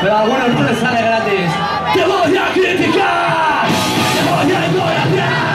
pero algunos no les sale gratis. ¡Te voy a criticar! ¡Te voy a ignorar!